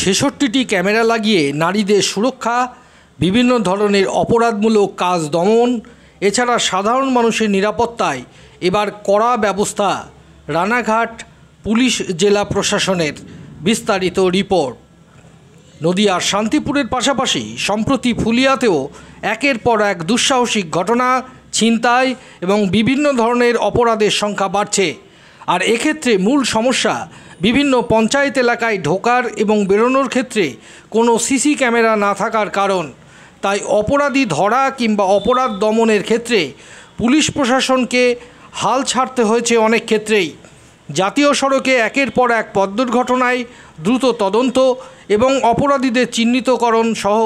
ছেষট্টিটি camera লাগিয়ে নারীদের সুরক্ষা, বিভিন্ন ধরনের অপরাধমূলক কাজ দমন, এছাড়া সাধারণ মানুষের নিরাপত্তায় এবার কড়া ব্যবস্থা। রানাঘাট পুলিশ জেলা প্রশাসনের বিস্তারিত রিপোর্ট। নদিয়ার শান্তিপুরের পাশাপাশি সম্প্রতি ফুলিয়াতেও একের পর এক দুঃসাহসিক ঘটনা, ছিনতাই এবং বিভিন্ন ধরনের অপরাধের সংখ্যা বাড়ছে। আর এক্ষেত্রে মূল সমস্যা, বিভিন্ন পঞ্চায়েত এলাকায় ঢোকার এবং বেরোনোর ক্ষেত্রে কোনো সিসি ক্যামেরা না থাকার কারণ। তাই অপরাধী ধরা কিংবা অপরাধ দমনের ক্ষেত্রে পুলিশ প্রশাসনকে হাল ছাড়তে হয়েছে অনেক ক্ষেত্রেই। জাতীয় সড়কে একের পর এক পথ দুর্ঘটনায় দ্রুত তদন্ত এবং অপরাধীদের চিহ্নিতকরণ সহ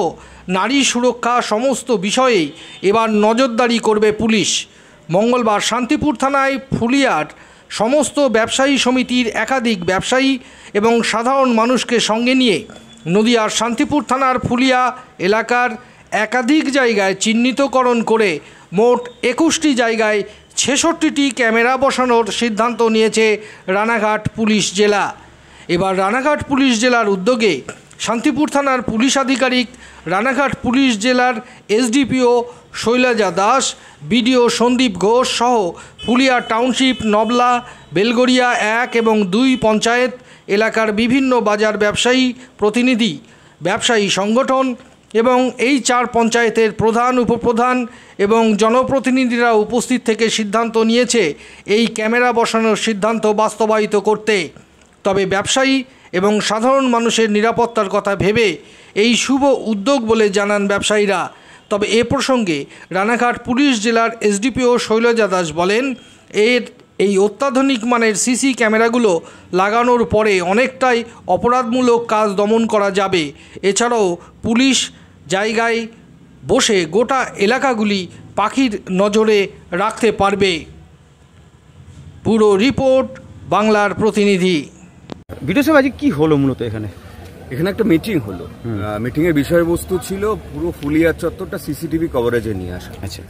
নারী সুরক্ষা সমস্ত বিষয়েই এবার নজরদারি করবে পুলিশ। মঙ্গলবার শান্তিপুর থানায় ফুলিয়ার সমস্ত ব্যবসায়ী সমিতির একাধিক ব্যবসায়ী এবং সাধারণ মানুষকে সঙ্গে নিয়ে নদিয়ার শান্তিপুর থানার ফুলিয়া এলাকার একাধিক জায়গায় চিহ্নিতকরণ করে মোট একুশটি জায়গায় ছেষট্টিটি ক্যামেরা বসানোর সিদ্ধান্ত নিয়েছে রানাঘাট পুলিশ জেলা। এবার রানাঘাট পুলিশ জেলার উদ্যোগে শান্তিপুর থানার পুলিশ আধিকারিক রানাঘাট পুলিশ জেলার এসডিপিও শৈলজা দাস, বিডিও সন্দীপ ঘোষ সহ ফুলিয়া টাউনশিপ, নবলা, বেলগড়িয়া এক এবং দুই পঞ্চায়েত এলাকার বিভিন্ন বাজার ব্যবসায়ী প্রতিনিধি, ব্যবসায়ী সংগঠন এবং এই চার পঞ্চায়েতের প্রধান, উপপ্রধান এবং জনপ্রতিনিধিরা উপস্থিত থেকে সিদ্ধান্ত নিয়েছে এই ক্যামেরা বসানোর সিদ্ধান্ত বাস্তবায়িত করতে। তবে ব্যবসায়ী এবং সাধারণ মানুষের নিরাপত্তার কথা ভেবে এই শুভ উদ্যোগ বলে জানান ব্যবসায়ীরা। তবে এ প্রসঙ্গে রানাঘাট পুলিশ জেলার এসডিপিও শৈলজা দাস বলেন, এর এই অত্যাধুনিক মানের সিসি ক্যামেরাগুলো লাগানোর পরে অনেকটাই অপরাধমূলক কাজ দমন করা যাবে। এছাড়াও পুলিশ জায়গায় বসে গোটা এলাকাগুলি পাখির নজরে রাখতে পারবে। পুরো রিপোর্ট, বাংলার প্রতিনিধি। ভিডিও আজকে কি হলো মূলত এখানে? এখানে একটা মিটিং হলো। মিটিং এর বিষয়বস্তু ছিল পুরো ফুলিয়া চত্বরটা সিসিটিভি কভারেজে নিয়ে আসা। আচ্ছা।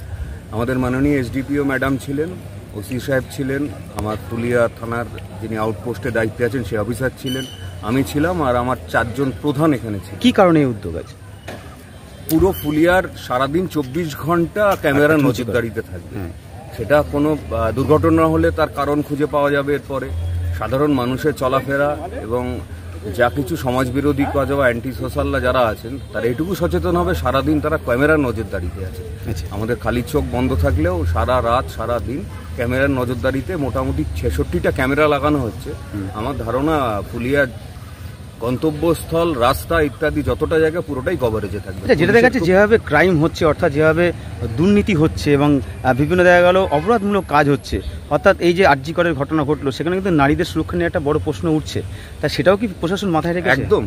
আমাদের মাননীয় এসডিপিও ম্যাডাম ছিলেন ওসি সাহেব ছিলেন আমার ফুলিয়া থানার যিনি আউটপোস্টে দায়িত্বে আছেন সে অফিসার ছিলেন আমি ছিলাম আর আমার চারজন প্রধান এখানে ছিল কি কারণে এই উদ্যোগ আছে? পুরো ফুলিয়ার সারাদিন চব্বিশ ঘণ্টা ক্যামেরা একটা নজরদারিতে থাকবে। হ্যাঁ। সেটা কোনো দুর্ঘটনা হলে তার কারণ খুঁজে পাওয়া যাবে এরপরে। সাধারণ মানুষের চলাফেরা এবং যা কিছু সমাজবিরোধী কাজ বা অ্যান্টি সোশ্যালরা যারা আছেন তারা এটুকু সচেতন হবে সারাদিন তারা ক্যামেরার নজরদারিতে আছে। আচ্ছা। আমাদের খালি চোখ বন্ধ থাকলেও সারা রাত সারা দিন ক্যামেরার নজরদারিতে মোটামুটি ছেষট্টিটা ক্যামেরা লাগানো হচ্ছে। আমার ধারণা ফুলিয়ার গন্তব্যস্থল রাস্তা ইত্যাদি যতটা জায়গা পুরোটাই কভারেজে থাকবে। আচ্ছা যেটা দেখা যাচ্ছে যেভাবে ক্রাইম হচ্ছে অর্থাৎ যেভাবে দুর্নীতি হচ্ছে এবং বিভিন্ন দেখা গেল অপরাধমূলক কাজ হচ্ছে অর্থাৎ এই যে আর্জি করের ঘটনা ঘটলো সেখানে কিন্তু নারীদের সুরক্ষা নিয়ে একটা বড় প্রশ্ন উঠছে। তা সেটাও কি প্রশাসন মাথায় রেখে একদম।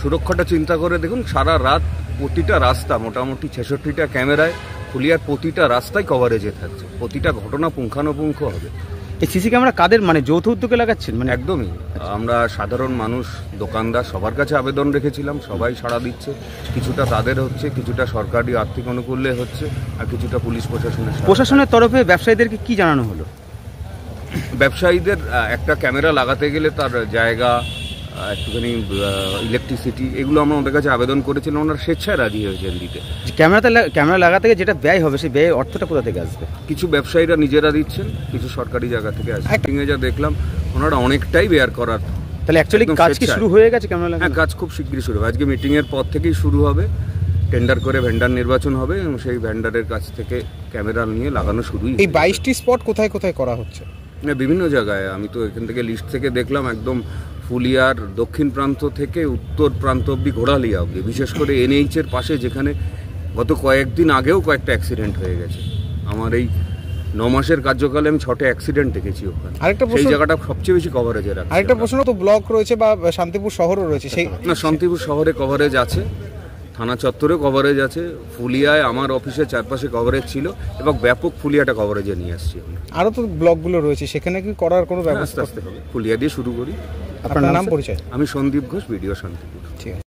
সুরক্ষাটা চিন্তা করে দেখুন সারা রাত প্রতিটা রাস্তা মোটামুটি ছেষট্টিটা ক্যামেরায় ফুলিয়ার প্রতিটা রাস্তায় কভারেজে থাকছে। প্রতিটা ঘটনা পুঙ্খানুপুঙ্খ হবে। এই সিসি ক্যামেরা কাদের? মানে যৌথ উদ্যোগে লাগাচ্ছেন? মানে একদমই। আমরা সাধারণ মানুষ দোকানদার সবার কাছে আবেদন রেখেছিলাম সবাই সাড়া দিচ্ছে। কিছুটা তাদের হচ্ছে কিছুটা সরকারি আর্থিক অনুকূল্যে হচ্ছে আর কিছুটা পুলিশ প্রশাসনের প্রশাসনের তরফে ব্যবসায়ীদেরকে কি জানানো হলো? ব্যবসায়ীদের একটা ক্যামেরা লাগাতে গেলে তার জায়গা একটুখানি ইলেকট্রিসিটি এগুলো আমরা ওদের কাছে আবেদন করেছিলাম ওনারা স্বেচ্ছায় রাজি হয়েছেন দিতে ক্যামেরাতে ক্যামেরা লাগাতে গিয়ে যেটা ব্যয় হবে সেই ব্যয়ের অর্থটা কোথা থেকে আসবে? কিছু ব্যবসায়ীরা নিজেরা দিচ্ছেন কিছু সরকারি জায়গা থেকে আসছে। মিটিংয়ে যা দেখলাম ওনারা অনেকটাই বেয়ার করার তাহলে অ্যাকচুয়ালি কাজ কি শুরু হয়ে গেছে ক্যামেরা হ্যাঁ কাজ খুব শীঘ্রই শুরু হবে। আজকে মিটিং এর পর থেকেই শুরু হবে। টেন্ডার করে ভেন্ডার নির্বাচন হবে এবং সেই ভেন্ডারের কাছ থেকে ক্যামেরা নিয়ে লাগানো শুরুই এই বাইশটি স্পট কোথায় কোথায় করা হচ্ছে? বিভিন্ন জায়গায়। আমি তো এখান থেকে লিস্ট থেকে দেখলাম একদম ফুলিয়ার দক্ষিণ প্রান্ত থেকে উত্তর প্রান্ত অব্দি ঘোড়ালিয়া অব্দি বিশেষ করে এনএইচ এর পাশে যেখানে গত কয়েকদিন আগেও কয়েকটা অ্যাক্সিডেন্ট হয়ে গেছে। আমার এই ন মাসের কার্যকালে আমি ছটা অ্যাক্সিডেন্ট দেখেছি ওখানে। আরেকটা সেই জায়গাটা সবচেয়ে বেশি কভারেজে রাখছে আরেকটা প্রশ্ন তো ব্লক রয়েছে বা শান্তিপুর শহরও রয়েছে সেই না শান্তিপুর শহরে কভারেজ আছে। থানা চত্বরেও কভারেজ আছে। ফুলিয়ায় আমার অফিসের চারপাশে কভারেজ ছিল এবং ব্যাপক ফুলিয়াটা কভারেজে নিয়ে আসছি আমরা। আরও তো ব্লকগুলো রয়েছে সেখানে কি করার কোনো আস্তে ব্যবস্থা আসতে হবে। ফুলিয়া দিয়ে শুরু করি। আপনার নাম পরিচয়? আমি সন্দীপ ঘোষ ভিডিও শান্তিপুর। ঠিক আছে।